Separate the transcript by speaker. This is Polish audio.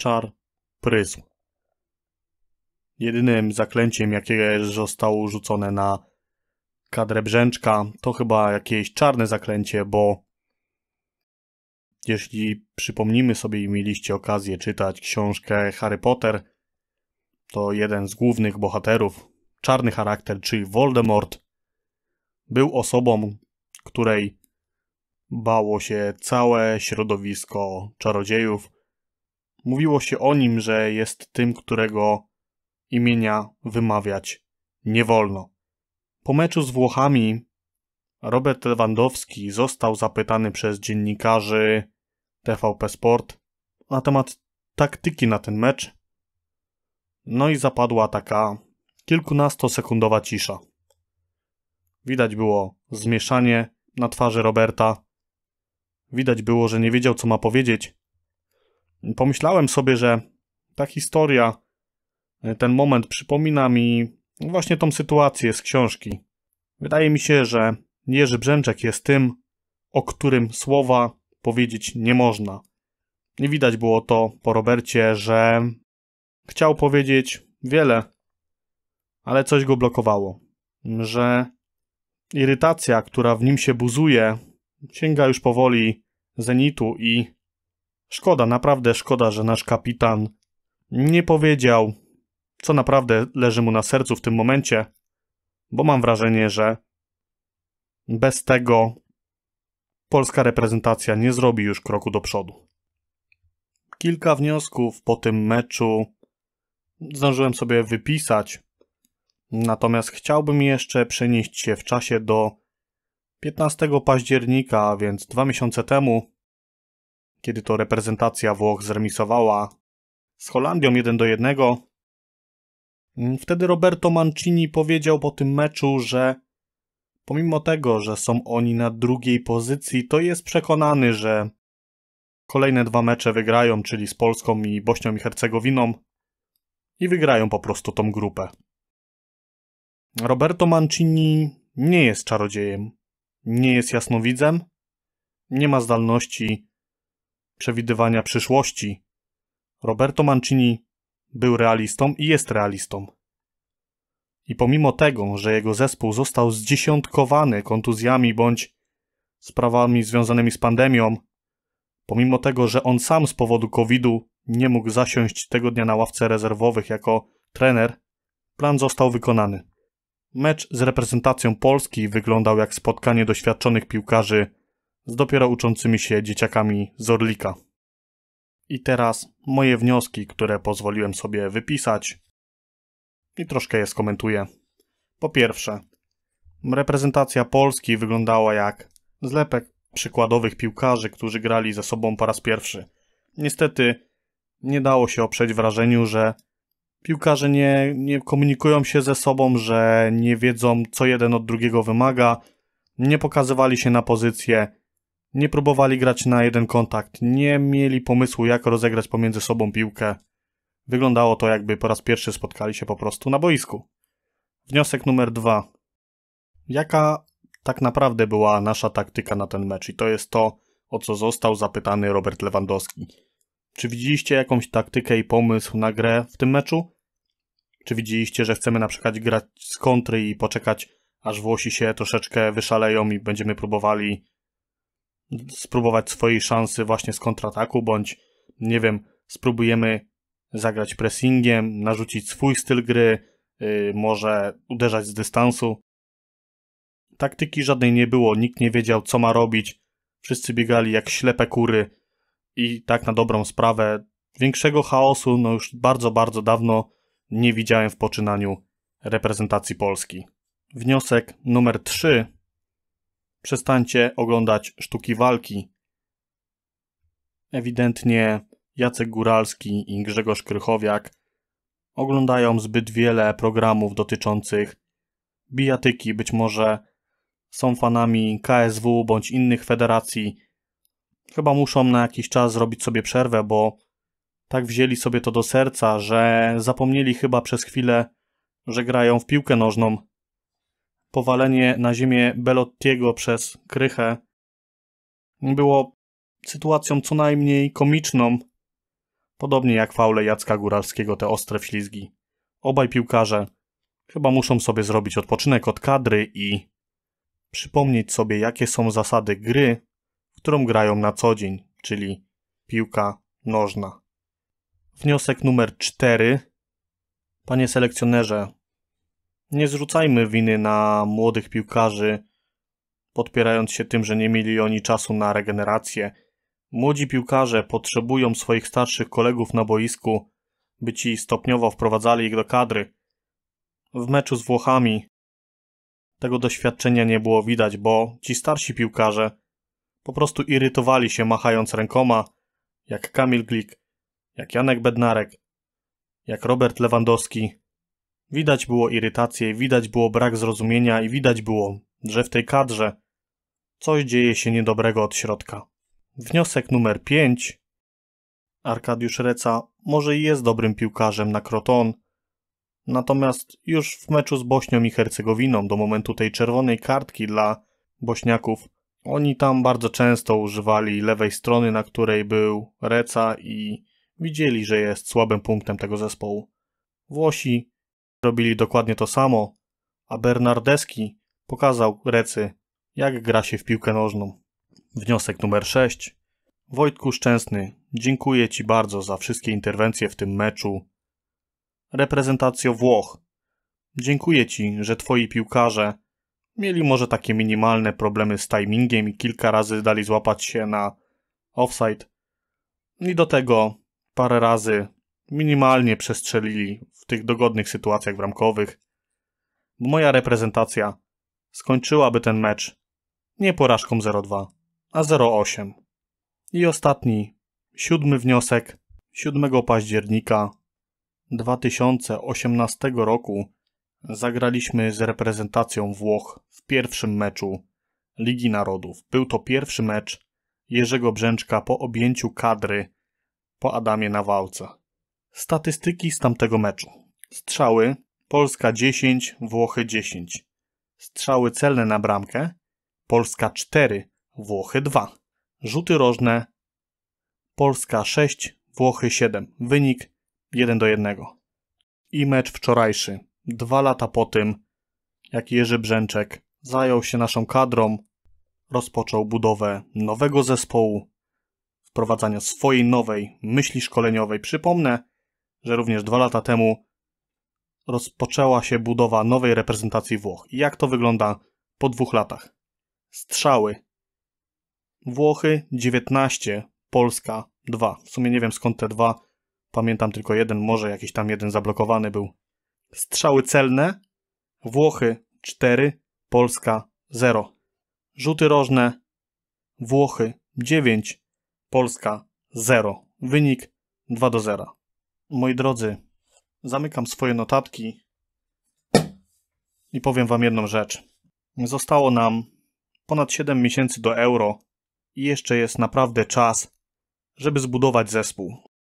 Speaker 1: czar prysł. Jedynym zaklęciem, jakie zostało rzucone na kadrę Brzęczka, to chyba jakieś czarne zaklęcie, bo jeśli przypomnimy sobie i mieliście okazję czytać książkę Harry Potter, to jeden z głównych bohaterów, czarny charakter, czyli Voldemort, był osobą, której bało się całe środowisko czarodziejów. Mówiło się o nim, że jest tym, którego imienia wymawiać nie wolno. Po meczu z Włochami Robert Lewandowski został zapytany przez dziennikarzy TVP Sport na temat taktyki na ten mecz. No i zapadła taka kilkunastosekundowa cisza. Widać było zmieszanie na twarzy Roberta. Widać było, że nie wiedział, co ma powiedzieć. Pomyślałem sobie, że ta historia, ten moment przypomina mi właśnie tą sytuację z książki. Wydaje mi się, że Jerzy Brzęczek jest tym, o którym słowa powiedzieć nie można. Nie widać było to po Robercie, że chciał powiedzieć wiele, ale coś go blokowało. Że irytacja, która w nim się buzuje, sięga już powoli zenitu i szkoda, naprawdę szkoda, że nasz kapitan nie powiedział, co naprawdę leży mu na sercu w tym momencie, bo mam wrażenie, że bez tego polska reprezentacja nie zrobi już kroku do przodu. Kilka wniosków po tym meczu zdążyłem sobie wypisać, natomiast chciałbym jeszcze przenieść się w czasie do 15 października, więc dwa miesiące temu, kiedy to reprezentacja Włoch zremisowała z Holandią 1 do 1. Wtedy Roberto Mancini powiedział po tym meczu, że pomimo tego, że są oni na drugiej pozycji, to jest przekonany, że kolejne dwa mecze wygrają, czyli z Polską i Bośnią i Hercegowiną i wygrają po prostu tą grupę. Roberto Mancini nie jest czarodziejem, nie jest jasnowidzem, nie ma zdolności przewidywania przyszłości. Roberto Mancini był realistą i jest realistą. I pomimo tego, że jego zespół został zdziesiątkowany kontuzjami bądź sprawami związanymi z pandemią, pomimo tego, że on sam z powodu COVID-u nie mógł zasiąść tego dnia na ławce rezerwowych jako trener, plan został wykonany. Mecz z reprezentacją Polski wyglądał jak spotkanie doświadczonych piłkarzy z dopiero uczącymi się dzieciakami z Orlika. I teraz moje wnioski, które pozwoliłem sobie wypisać i troszkę je skomentuję. Po pierwsze, reprezentacja Polski wyglądała jak zlepek przykładowych piłkarzy, którzy grali ze sobą po raz pierwszy. Niestety nie dało się oprzeć wrażeniu, że piłkarze nie, nie komunikują się ze sobą, że nie wiedzą, co jeden od drugiego wymaga, nie pokazywali się na pozycję, nie próbowali grać na jeden kontakt, nie mieli pomysłu, jak rozegrać pomiędzy sobą piłkę. Wyglądało to, jakby po raz pierwszy spotkali się po prostu na boisku. Wniosek numer dwa. Jaka tak naprawdę była nasza taktyka na ten mecz? I to jest to, o co został zapytany Robert Lewandowski. Czy widzieliście jakąś taktykę i pomysł na grę w tym meczu? Czy widzieliście, że chcemy na przykład grać z kontry i poczekać, aż Włosi się troszeczkę wyszaleją i będziemy próbowali spróbować swojej szansy właśnie z kontrataku, bądź nie wiem, spróbujemy zagrać pressingiem, narzucić swój styl gry, yy, może uderzać z dystansu. Taktyki żadnej nie było, nikt nie wiedział, co ma robić. Wszyscy biegali jak ślepe kury i tak na dobrą sprawę większego chaosu, no już bardzo, bardzo dawno nie widziałem w poczynaniu reprezentacji Polski. Wniosek numer 3. Przestańcie oglądać sztuki walki. Ewidentnie Jacek Góralski i Grzegorz Krychowiak oglądają zbyt wiele programów dotyczących bijatyki, być może są fanami KSW bądź innych federacji. Chyba muszą na jakiś czas zrobić sobie przerwę, bo tak wzięli sobie to do serca, że zapomnieli chyba przez chwilę, że grają w piłkę nożną. Powalenie na ziemię Belottiego przez Krychę było sytuacją co najmniej komiczną, Podobnie jak faule Jacka Góralskiego te ostre wślizgi. Obaj piłkarze chyba muszą sobie zrobić odpoczynek od kadry i przypomnieć sobie, jakie są zasady gry, w którą grają na co dzień, czyli piłka nożna. Wniosek numer 4. Panie selekcjonerze, nie zrzucajmy winy na młodych piłkarzy, podpierając się tym, że nie mieli oni czasu na regenerację. Młodzi piłkarze potrzebują swoich starszych kolegów na boisku, by ci stopniowo wprowadzali ich do kadry. W meczu z Włochami tego doświadczenia nie było widać, bo ci starsi piłkarze po prostu irytowali się machając rękoma, jak Kamil Glik, jak Janek Bednarek, jak Robert Lewandowski. Widać było irytację, widać było brak zrozumienia i widać było, że w tej kadrze coś dzieje się niedobrego od środka. Wniosek numer 5. Arkadiusz Reca może i jest dobrym piłkarzem na kroton, natomiast już w meczu z Bośnią i Hercegowiną do momentu tej czerwonej kartki dla Bośniaków oni tam bardzo często używali lewej strony, na której był Reca i widzieli, że jest słabym punktem tego zespołu. Włosi robili dokładnie to samo, a Bernardeski pokazał Recy, jak gra się w piłkę nożną. Wniosek numer 6. Wojtku Szczęsny, dziękuję Ci bardzo za wszystkie interwencje w tym meczu. Reprezentacjo Włoch, dziękuję Ci, że Twoi piłkarze mieli może takie minimalne problemy z timingiem i kilka razy dali złapać się na offside. I do tego parę razy minimalnie przestrzelili w tych dogodnych sytuacjach bramkowych. Moja reprezentacja skończyłaby ten mecz nie porażką 0-2, a 0-8. I ostatni, siódmy wniosek 7 października 2018 roku zagraliśmy z reprezentacją Włoch w pierwszym meczu Ligi Narodów. Był to pierwszy mecz Jerzego Brzęczka po objęciu kadry po Adamie Nawałce. Statystyki z tamtego meczu. Strzały Polska 10, Włochy 10. Strzały celne na bramkę Polska 4, Włochy 2. Rzuty rożne Polska 6, Włochy 7. Wynik 1 do 1. I mecz wczorajszy. Dwa lata po tym, jak Jerzy Brzęczek zajął się naszą kadrą, rozpoczął budowę nowego zespołu, wprowadzania swojej nowej myśli szkoleniowej. Przypomnę, że również dwa lata temu rozpoczęła się budowa nowej reprezentacji Włoch. Jak to wygląda po dwóch latach? Strzały. Włochy 19, Polska 2. W sumie nie wiem skąd te dwa. Pamiętam tylko jeden, może jakiś tam jeden zablokowany był. Strzały celne. Włochy 4, Polska 0. Rzuty rożne. Włochy 9, Polska 0. Wynik 2 do 0. Moi drodzy, zamykam swoje notatki i powiem wam jedną rzecz. Zostało nam ponad 7 miesięcy do euro i jeszcze jest naprawdę czas, żeby zbudować zespół.